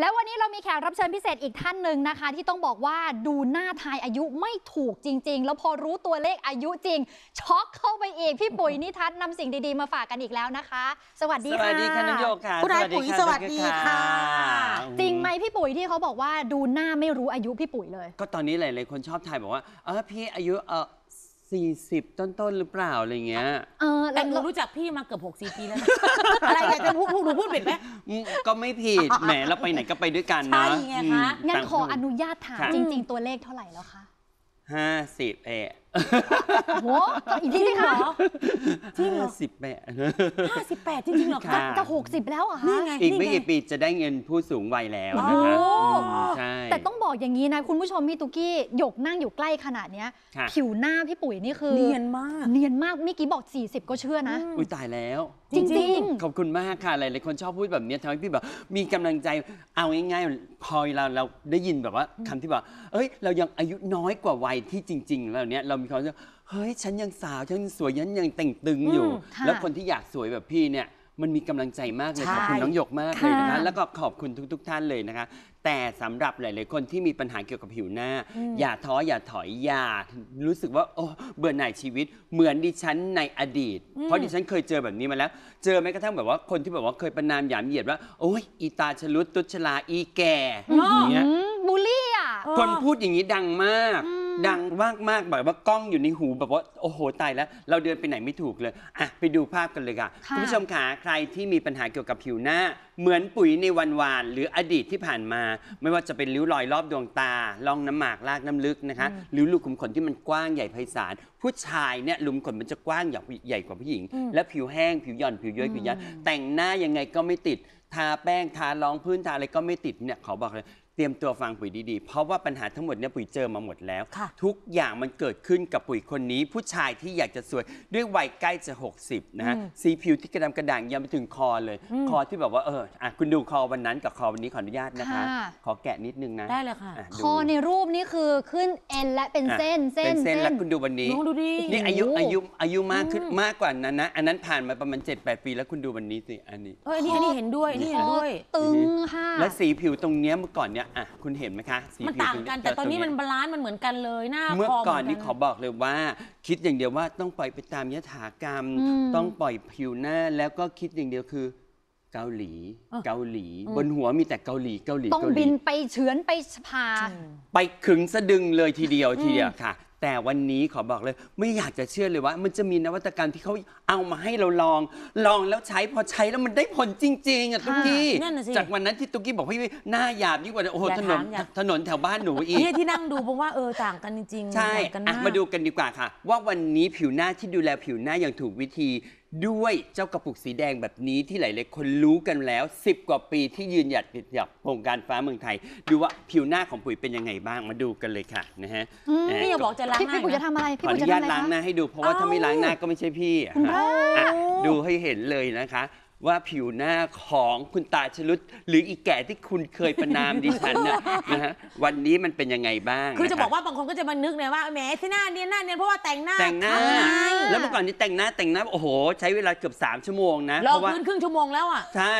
แล้ววันนี้เรามีแขกรับเชิญพิเศษอีกท่านหนึ่งนะคะ ที่ต้องบอกว่าดูหน้าทายอายุไม่ถูกจริง ๆ แล้วพอรู้ตัวเลขอายุจริง ช็อกเข้าไปอีก พี่ปุ๋ยนิทัศน์นำสิ่งดีๆมาฝากกันอีกแล้วนะคะ สวัสดีสค่ะวัสดีค่ะน้องโยกค่ะคุณนายปุ๋ยสวัสดีค่ะ จริงไหมพี่ปุ๋ยที่เขาบอกว่าดูหน้าไม่รู้อายุพี่ปุ๋ยเลย ก็ตอนนี้หลาย ๆ คนชอบทายบอกว่า เออพี่อายุเออ สี่สิบต้นๆ หรือเปล่า อะไรเงี้ยเออแต่แล้วหนูรู้จักพี่มาเกือบ6 4ปีแล้วนะ อะไรอยากจะพูดพูดหนูพูดผิดไหม อืมก็ไม่ผิด แหมเราไปไหนก็ไปด้วยกันใช่นะไงคะ อืมงั้นต่างขออนุญาตถามค่ะ จริง ๆ ตัวเลขเท่าไหร่แล้วคะ ห้าสิบเอะ โอ้โหอีกทีสิคะจริงเหรอห้าสิบแปะห้าสิบแปดจริงๆเหรอค่ะคะจะหกสิบแล้วเหรอคะนี่ไงอีกไม่นี่งกี่ปีจะได้เงินผู้สูงวัยแล้วนะคะโอ้อืมใช่แต่ต้องบอกอย่างนี้นะ คุณผู้ชมพี่ตุกกี้หยกนั่งอยู่ใกล้ขนาดเนี้ยค่ะผิวหน้าพี่ปุ๋ยนี่คือ เนียนมาก เนียนมากเมื่อกี้บอก 40 ก็เชื่อนะ อุ้ยตายแล้ว จริงขอบคุณมากค่ะหลายๆคนชอบพูดแบบนี้ทำให้พี่แบบมีกำลังใจเอาง่ายๆพอเราเราได้ยินแบบว่าคำที่บอกเอ้ย เรายังอายุน้อยกว่าวัยที่จริง ๆ แล้วเนี้ยเรามีความรู้สึกเฮ้ยฉันยังสาวฉันยังสวยฉันยังแต่งตึงอยู่อืมค่ะแล้วคนที่อยากสวยแบบพี่เนี่ยมันมีกำลังใจมากเลยใช่ขอบคุณน้องหยกมากเลยนะคะค่ะแล้วก็ขอบคุณทุก ๆ ท่านเลยนะคะ แต่สำหรับหลาย ๆ คนที่มีปัญหาเกี่ยวกับผิวหน้า อย่าท้ออย่าถอยอย่ารู้สึกว่าโอ้เบื่อหน่ายชีวิต เหมือนดิฉันในอดีต เพราะดิฉันเคยเจอแบบนี้มาแล้ว เจอแม้กระทั่งแบบว่าคนที่แบบว่าเคยประนามหยามเหยียดว่าโอ้ยอีตาชะลุดตุชลาอีแก่อ๋ออย่างเงี้ยอืมบูลลี่อะเออคนพูดอย่างนี้ดังมากอืม ดังมากมากๆแบบว่ากล้องอยู่ในหูแบบว่าโอ้โหตายแล้ว เราเดินไปไหนไม่ถูกเลยอะไปดูภาพกันเลยค่ะค่ะณผู้ชมขาใครที่มีปัญหาเกี่ยวกับผิวหน้า เหมือนปุ๋ยในวันวานหรืออดีตที่ผ่านมา ไม่ว่าจะเป็นริ้วรอยรอบดวงตาล่องน้ำหมากลากน้ำลึกนะคะหรือลูกขุมขนที่มันกว้างใหญ่ไพศาลผู้ชายเนี่ยหลุมขนมันจะกว้างใหญ่ใหญ่กว่าผู้หญิง และผิวแห้งผิวหย่อนผิวย้อยผิวยันแต่งหน้ายังไงก็ไม่ติดทาแป้งทารองพื้นทาอะไรก็ไม่ติดเนี่ยขอบอกเลย เตรียมตัวฟังปุ๋ยดีๆ เพราะว่าปัญหาทั้งหมดเนี่ยปุ๋ยเจอมาหมดแล้วค่ะทุกอย่างมันเกิดขึ้นกับปุ๋ยคนนี้ ผู้ชายที่อยากจะสวยด้วยวัยใกล้จะ 60 นะฮะอืมสีผิวที่กระดำกระด่างยังไปถึงคอเลยอืมคอที่แบบว่าเอออะคุณดูคอวันนั้นกับคอวันนี้ขออนุญาตนะคะค่ะขอแกะนิดนึงนะ ได้เลยค่ะอะคดูอในรูปนี่คือขึ้นเอ็นและเป็นอะเส้นเส้เป็นนเส้นแล้วคุณดูวันนี้น้องดูดินี่อายุโอ้โหอายุอายุมากขึ้นมากกว่านั้นนะอันนั้นผ่านมาประมาณ7-8ปี แล้วคุณดูวันนี้สิอันนี้เอ้ยอันนี้อันนี้เห็นด้วยอันนี้เห็นด้วยตึงค่ะและสีผิวตรงเนี้ยเมื่อก่อนเนี่ยอะคุณเห็นไหมคะสีมันผิวต่างรงกันเยแต่ตอนนี้รงมันเยบาลานซ์มันเหมือนกันเลยหน้าเมื่อคอก่อนเหนี่มืขอบอกเลยว่า คิดอย่างเดียวว่าต้องปล่อยไปตามยถากรรมอืมต้องปล่อยผิวหน้าแล้วก็คิดอย่างเดียวคือเกาหลีเออเกาหลีอืมบนหัวมีแต่เกาหลีเกาหลีต้องเกาหบิลีนไปเฉือนไปผ่าไปขึงสะดึงเลยทีเดียวทีเดียวค่ะ แต่วันนี้ขอบอกเลย ไม่อยากจะเชื่อเลยว่า มันจะมีนวัตกรรมที่เขาเอามาให้เราลอง ลองแล้วใช้พอใช้แล้วมันได้ผลจริงๆอะตุ๊กกี้นั่นน่ะสิ จากวันนั้นที่ตุ๊กกี้บอกพี่หน้าหยาบยิ่งกว่าโอ้โหอย่าถนนถามอย่า ถนนแถวบ้านหนูอีก เนี่ยที่นั่งดูเพราะว่าเออต่างกันจริงๆใช่ต่างกันอะมากมาดูกันดีกว่าค่ะ ว่าวันนี้ผิวหน้าที่ดูแลผิวหน้าอย่างถูกวิธีด้วยเจ้ากระปุกสีแดงแบบนี้ที่หลายๆคนรู้กันแล้ว 10 กว่าปีที่ยืนหยัดติดกับโครงการฟ้าเมืองไทย ดูว่าผิวหน้าของปุ๋ยเป็นยังไงบ้างมาดูกันเลยค่ะนะฮะอืมนี่อย่าบอกจะล้างพี่หน้าพี่ปุ๋ยจะทำอะไรขพี่ออปุ๋ยนุจะญาทำตอะไรล้างหคะ น้าให้ดูเพราะว่าถ้าไม่ล้างหน้าก็ไม่ใช่พี่อะอะดูให้เห็นเลยนะคะ ว่าผิวหน้าของคุณตาชลุดหรืออีแก่ที่คุณเคยประนามดิฉันน่ะ นะฮะวันนี้มันเป็นยังไงบ้างคือจะนบอกว่าบางคนก็จะมานึกเนี่ยว่าแหมที่หน้าเนียนหน้าเนียนเพราะว่าแต่งหน้าแต่งหน้า ทำไงแล้วเมื่อก่อนนี้แต่งหน้าแต่งหน้า โอ้โห ใช้เวลาเกือบ 3 ชั่วโมงนะ รอเพราะว่า พื้นครึ่งชั่วโมงแล้วอะ ใช่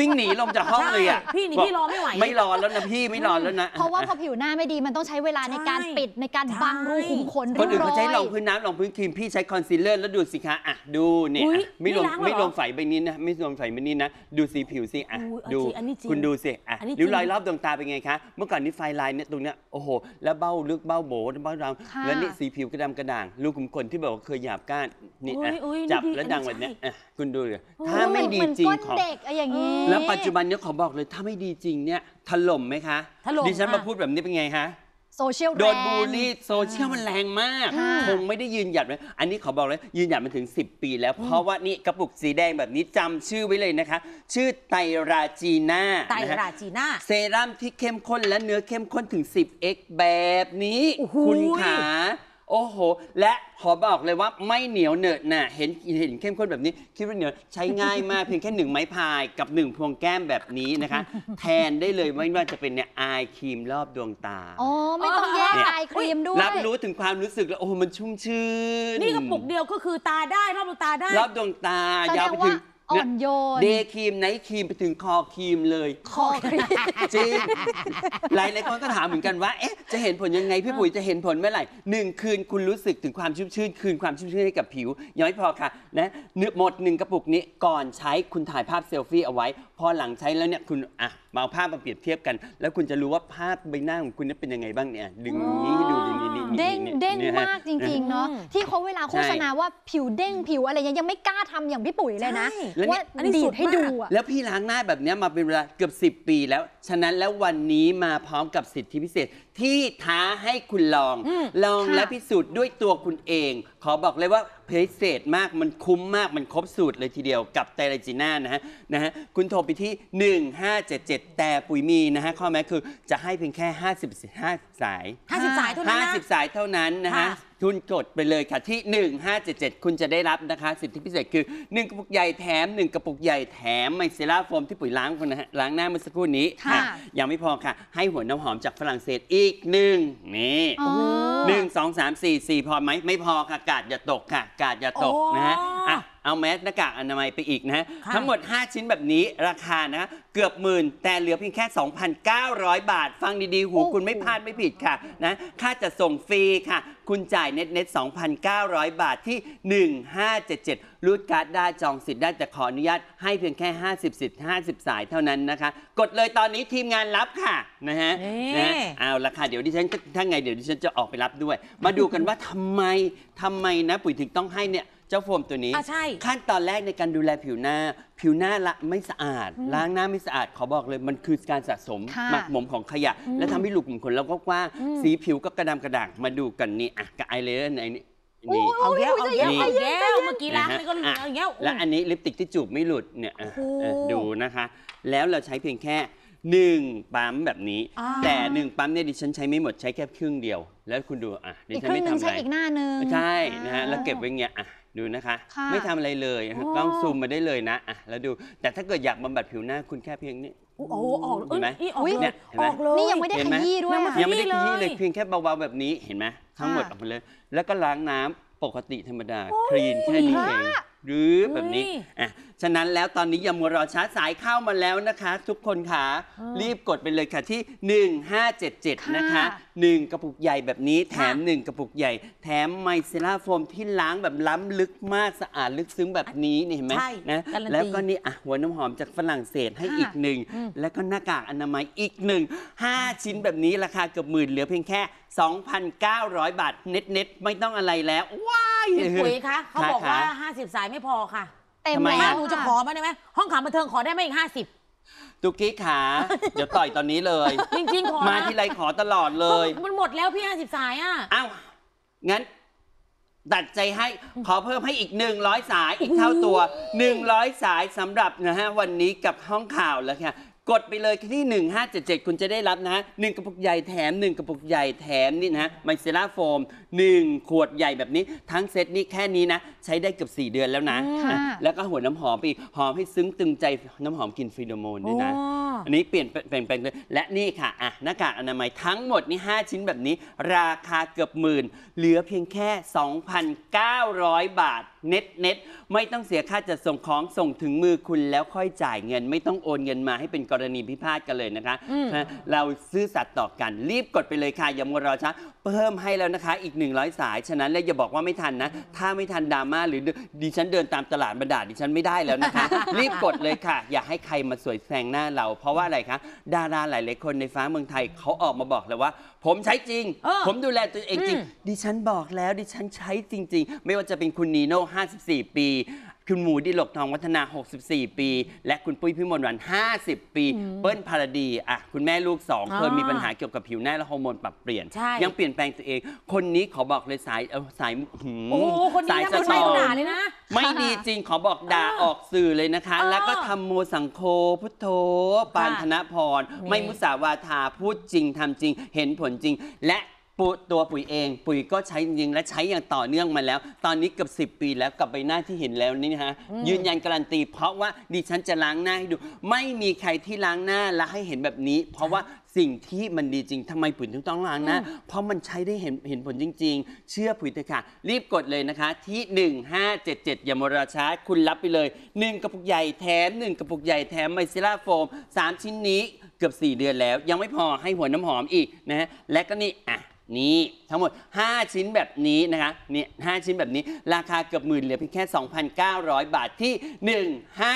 วิ่งหนีลงจากห้องเลยอะใช่พี่นี่บกพี่รอไม่ไหว ไม่รอแล้วนะพี่ไม่รอแล้วนะ เพราะว่าพอผิวหน้าไม่ดีมันต้องใช้เวลาในการใช่ปิดในการบังรูขุมขนคนอื่นเขาใช้ยบรองพื้นน้ำรองพื้นครีมพี่ใช้คอนซีลเลอร์แล้วดูสิคะอะดูเนี่ยอุ๊ยอะไม่รวมนี่ล้างเหรอ ไม่รวมไฝใบนี้นะไม่รวมไฝใบนี้นะ ดูสีผิวสิอะอุ๊ยเอาดูจริงอันนี้จริงคุณดูสิอะอันนี้จริงริ้วรอยรอบดวงตาเป็นไงคะ เมื่อก่อนนี้ไฟลายเนี่ยตรงเนี้ยโอ้โห แล้วเบ้าลึกเบ้าโบเบ้าดค่ะำแล้วนี่สีผิวกระดำกระด่างรูขุมขนที่แบบว่าเคยหยาบก้านนี่อะอุ๊ยอุ๊ยจับนี่ดีแล้วดังอัแบนบนี้เนี้ยใช่อะคุณดูเลยโอ้ถ้าไม่ดีเหอนจริงก้นของ เด็กอะไรอย่างนี้ แล้วปัจจุบันเนี้ยขอบอกเลยถ้าไม่ดีจริงเนี่ยถล่มไหมคะ ถล่มดิฉันค่ะ มาพูดแบบนี้เป็นไงคะ โซเชียลโดนแรงบูลลี่โซเชียลมันแรงมาก ค่ะ คงไม่ได้ยืนหยัดเลยอันนี้ขอบอกเลยยืนหยัดมาถึง 10 ปีแล้ว เพราะว่านี่กระปุกสีแดงแบบนี้จำชื่อไว้เลยนะคะ ชื่อไตรราจีน่าไตรนะฮะ ราจีน่า เซรั่มที่เข้มข้นและเนื้อเข้มข้นถึง 10x แบบนี้ โอ้โหคุณขา โอ้โห และขอบอกเลยว่าไม่เหนียวเหนอะหนะเห็นเห็นเข้มข้นแบบนี้ คิดว่าเหนียวใช้ง่ายมาก เพียงแค่หนึ่งไม้พายกับหนึ่งพวงแก้มแบบนี้นะคะ แทนได้เลยไม่ว่าจะเป็นเนี่ยอายครีมรอบดวงตา อ๋อ ไม่ต้องแยกเนี่ยไอครีมด้วยรับรู้ถึงความรู้สึกแล้วโอ้โหมันชุ่มชื่นนี่กระปุกเดียวก็คือตาได้รอบดวงตาได้ รอบดวงตาแสดงยาวไปถึงว่า อ่อนโยน day cream night cream ไปถึงคอครีมเลยคอครีม จริงหลายหลายคนก็ถามเหมือนกันว่าเอ๊ะจะเห็นผลยังไงพี่ปุ๋ยจะเห็นผลเมื่อไหร่หนึ่งคืนคุณรู้สึกถึงความชุ่มชื่น คืนความชุ่มชื่นให้กับผิวยังไม่พอค่ะนะเนื้อหมดหนึ่งกระปุกนี้ก่อนใช้คุณถ่ายภาพเซลฟี่เอาไว้ พอหลังใช้แล้วเนี่ยคุณอะมาเอาภาพมาเปรียบเทียบกัน แล้วคุณจะรู้ว่าภาพใบหน้าของคุณนั้นเป็นยังไงบ้างเนี่ยดึงอย่างนี้ให้ดูนี่นี่นี่นี่เด้งนี่เด้งนี่ฮะ มากจริงๆเนาะอืมที่เขาเวลาโฆษณาว่าผิวเด้งผิวอะไรเงี้ยยังไม่กล้าทำอย่างพี่ปุ๋ยเลยนะ ใช่แล้วเนี่ว่ายอันนี้ดีสุดดให้มากดูอะแล้วพี่ล้างหน้าแบบเนี้ยมาเป็นเวลาเกือบ 10 ปีแล้ว ฉะนั้นแล้ววันนี้มาพร้อมกับสิทธิพิเศษที่ท้าให้คุณลองอืมลองค่ะ และพิสูจน์ด้วยตัวคุณเอง ขอบอกเลยว่า พิเศษมากมันคุ้มมากมันครบสูตรเลยทีเดียวกับไตรจีน่านะฮะนะฮะคุณโทรไปที่ 1577 แต่ปุ๋ยมีนะฮะข้อแม้คือจะให้เพียงแค่ 50 50สายห้าสิบสายเท่านั้นนะ 50 สายเท่านั้นนะฮะ ค่ะทุนกดไปเลยค่ะที่ 1577 คุณจะได้รับนะคะ สิทธิพิเศษคือ 1 กระปุกใหญ่แถม 1 กระปุกใหญ่แถมไมเซล่าโฟมที่ปุ๋ยล้างคนนะฮะล้างหน้าเมื่อสักครู่นี้ค่ะ อะยังไม่พอค่ะ ให้หัวน้ำหอมจากฝรั่งเศสอีกหนึ่งนี่ อ๋อ หนึ่งสองสามสี่สี่พอไหมไม่พอค่ะกาดอย่าตกค่ะกาดอย่าตกโอ้นะฮะอะ เอาแมสหน้ากากอนามัยไปอีกนะฮะค่ะ ทั้งหมด 5 ชิ้นแบบนี้ราคานะเกือบหมื่น แต่เหลือเพียงแค่ 2,900 บาท ฟังดีๆ หูโอ้โหคุณไม่พลาดไม่ผิดค่ะนะค่าจะส่งฟรีค่ะ คุณจ่ายเน็ตเน็ต2,900 บาทที่ 1577 รูดการ์ดได้จองสิทธิ์ได้แต่ขออนุญาตให้เพียงแค่ 50 สิทธิ์ 50 สายเท่านั้นนะคะ กดเลยตอนนี้ทีมงานรับค่ะนะฮะนี่ นะเอาละค่ะเดี๋ยวดิฉันถ้าไงเดี๋ยวดิฉันจะออกไปรับด้วย มาดูกันว่าทำไมทำไมนะปุ๋ยถึงต้องให้เนี่ย เจ้าโฟมตัวนี้ อะใช่ขั้นตอนแรกในการดูแลผิวหน้า ผิวหน้าละไม่สะอาด ล้างหน้าไม่สะอาด ขอบอกเลยมันคือการสะสมค่ะหมักหมมของขยะ และทำให้หลุมขนเราก็กว้างสีผิวก็กระดำกระด่างมาดูกันนี่อะกับไอเลอร์ในนี่นี่ เอาแก้วเอาแก้วนี่เอาแก้วเมื่อกี้ล้างนะฮะนี่ก็เหลืออะเอาแก้วและอันนี้ลิปสติกที่จูบไม่หลุดเนี่ยอะโอ้โหเออดูนะคะ แล้วเราใช้เพียงแค่หนึ่งปั๊มแบบนี้ อ่า แต่หนึ่งปั๊มเนี่ยดิฉันใช้ไม่หมดใช้แค่ครึ่งเดียว แล้วคุณดูอะดิอีกฉันครึ่ไม่งหนึงทำใช้อะไรอีกหน้าหนึงใช่นะฮะอ่าแล้วเก็บไว้เงี้ยอะ ดูนะคะ ค่ะไม่ทำอะไรเลยอ๋อต้องซูมมาได้เลยนะอะแล้วดูแต่ถ้าเกิดอยากบำบัดผิวหน้าคุณแค่เพียงนี้ โอ้โหออกเห็นไหมเอ้ยออกอุ๊ยเลเนี่ยยเห็นไหม ออกเลย นี่ยังไม่ได้เห็นขไหม ยี้ด้วยยังไม่อะ ยังไม่ได้นี่ขยี้เลเลยยเพียงแค่เบาๆแบบนี้เห็นไหมทั้งหมดค่ะออกมาเลย แล้วก็ล้างน้ำปกติธรรมดาคลีนแค่นี้เองหรือแบบนี้เฮ้ยอะฉะนั้นแล้วตอนนี้อย่ามัวรอช้าสายเข้ามาแล้วนะคะ ทุกคนค่ะเออรีบกดไปเลยค่ะที่ 1577 นะคะค่ะ1กระปุกใหญ่แบบนี้แถมค่ะ1กระปุกใหญ่ แถมไมเซล่าโฟมที่ล้างแบบล้ำลึกมากสะอาดลึกซึ้งแบบนี้นี่เห็นไหมใช่นะการันตีแล้วก็นี่อะหัวน้ำหอมจากฝรั่งเศสให้ค่ะอีกหนึ่งอืมแล้วก็หน้ากากอนามัยอีกหนึ่งห้าชิ้นแบบนี้ราคาเกือบหมื่นเหลือเพียงแค่ 2,900 บาทเน็ตเน็ตๆไม่ต้องอะไรแล้วว้าย พี่ปุ๋ยคะเขาบอกว่าค่ะ50 สายไม่พอค่ะเต็มทำไม แล้อะวหนูจะขอมาได้ไหมห้องข่าวบันเทิงขอได้ไหมอีก 50 ตุกกี้ขา เดี๋ยวต่อยตอนนี้เลย จริงๆขอมานะที่ไรขอตลอดเลย มันหมดแล้วพี่ 50 สายอะ อ้าว งั้น ตัดใจให้ขอเพิ่มให้อีก 100 สายอีกเท่าตัว 100 สายสำหรับนะฮะวันนี้กับห้องข่าวแล้วค่ะ กดไปเลยที่ 1577 คุณจะได้รับนะฮะหนึ่งกระปุกใหญ่แถม 1 กระปุกใหญ่แถมนี่นะฮะไมเซล่าโฟม 1 ขวดใหญ่แบบนี้ ทั้งเซตนี้แค่นี้นะ ใช้ได้เกือบ 4 เดือนแล้วนะ ค่ะอะแล้วก็หัวน้ำหอมไปอีกหอมให้ซึ้งตึงใจน้ำหอมกลินฟีโรโมนด้วยนะอ๋ออันนี้เปลี่ยนเปลี่ยนแปลงเลยและนี่ค่ะอะหน้ากากอนามัยทั้งหมดนี่ 5 ชิ้นแบบนี้ ราคาเกือบหมื่น เหลือเพียงแค่ 2,900 บาทเน็ตเน็ตไม่ต้องเสียค่าจัดส่งของส่งถึงมือคุณแล้วค่อยจ่ายเงิน ไม่ต้องโอนเงินมาให้เป็นกรณีพิพาทกันเลยนะคะอืมนะเราซื่อสัตย์ต่อกันรีบกดไปเลยค่ะอย่ามัวรอช้าเพิ่มให้แล้วนะคะอีก 100 สาย ฉะนั้นแล้วอย่าบอกว่าไม่ทันนะ ถ้าไม่ทันดราม่าหรือดิฉันเดินตามตลาดมาด่าดิฉันไม่ได้แล้วนะคะ รีบกดเลยค่ะ อย่าให้ใครมาสวยแซงหน้าเรา เพราะว่าอะไรคะดาราหลาย ๆ คนในฟ้าเมืองไทยเขาออกมาบอกเลยว่า ผมใช้จริง เออผมดูแลตัวเองจริงอืมดิฉันบอกแล้วดิฉันใช้จริง ๆ ไม่ว่าจะเป็นคุณนีโน่54 ปี คุณหมูดิลกทองวัฒนา 64 ปี และคุณปุ้ยพิมลวัน 50 ปี เปิ้ลพารดีอะคุณแม่ลูกสองอ่าเคยมีปัญหาเกี่ยวกับผิวหน้าและฮอร์โมนปรับเปลี่ยน ใช่ ยังเปลี่ยนแปลงตัวเอง คนนี้ขอบอกเลยสายเออสายหืมโอ้โหคนนี้สายนะสคนตไม่รอด่างเลยนะ ไม่ดีจริงขอบอกด่าเออออกสื่อเลยนะคะ เออแล้วก็ทำโมสังโคพุทโธ ปานธนพรนี่ไม่มุสาวาทาพูดจริงทำจริง เห็นผลจริง และ ปุตัวปุ๋ยเอง ปุ๋ยก็ใช้จริงๆและใช้อย่างต่อเนื่องมาแล้ว ตอนนี้เกือบ10 ปีแล้วกับใบหน้าที่เห็นแล้วนี่นะฮะยืนยันการันตี เพราะว่าดิฉันจะล้างหน้าให้ดู ไม่มีใครที่ล้างหน้าและให้เห็นแบบนี้ เพราะว่าสิ่งที่มันดีจริงทำไมปุ๋ยถึงต้องล้างหน้าเพราะมันใช้ได้เห็นเห็นผลจริง ๆ เชื่อปุ๋ยเถอะค่ะ รีบกดเลยนะคะที่ 1577 อย่ามารอช้าคุณรับไปเลย 1 กระปุกใหญ่แถม 1 กระปุกใหญ่แถมไมซิล่าโฟม 3 ชิ้นนี้เกือบ 4 เดือนแล้ว ยังไม่พอให้หัวน้ำหอมอีกนะฮะและก็นี่อะ นี่ทั้งหมด 5 ชิ้นแบบนี้นะคะนี่5ชิ้นแบบนี้ ราคาเกือบหมื่นเหลือเพียงแค่ 2,900 บาทที่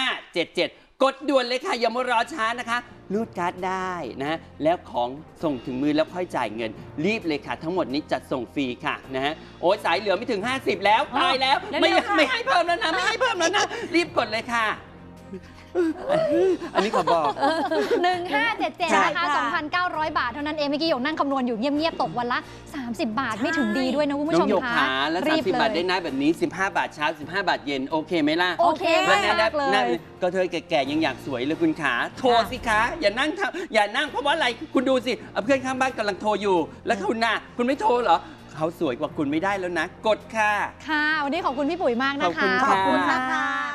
1577 กดด่วนเลยค่ะ อย่ามารอช้านะคะ รูดการ์ดได้นะ แล้วของส่งถึงมือแล้วค่อยจ่ายเงิน รีบเลยค่ะ ทั้งหมดนี้จัดส่งฟรีค่ะนะฮะโอ้ยสายเหลือไม่ถึง 50 แล้วตายแล้วเร็วๆไม่ค่ะไม่ให้เพิ่มแล้วนะไม่ให้เพิ่มแล้วนะรีบกดเลยค่ะ อันนี้ขอบอก 1577ใช่นะคะค่ะ2,900 บาท เท่านั้นเองเมื่อกี้หยกนั่งคำนวณอยู่เงียบๆ ตกวันละ 30 บาท ไม่ถึงดีด้วยนะคุณผู้น้ชองมหยกคะขาแล้วรี30บบาทเลได้ยหน้าแบบนี้ 15 บาทเช้า 15 บาทเย็น โอเคไหมล่ะโอเคแล้วหน้ามากเลยหน้าก็เธอแก่ๆ ยังอยากสวยเลยคุณขาโทรสิคะอย่านั่งทำอย่านั่งเพราะว่าอะไรคุณดูสิเอาเพื่อนข้างบ้านกำลังโทรอยู่ แล้วคุณน่ะคุณไม่โทรเหรอเขาสวยกว่าคุณไม่ได้แล้วนะ กดค่ะ ค่ะ วันนี้ขอบคุณพี่ปุ๋ยมากนะคะขอบคุณค่ะ ขอบคุณนะคะ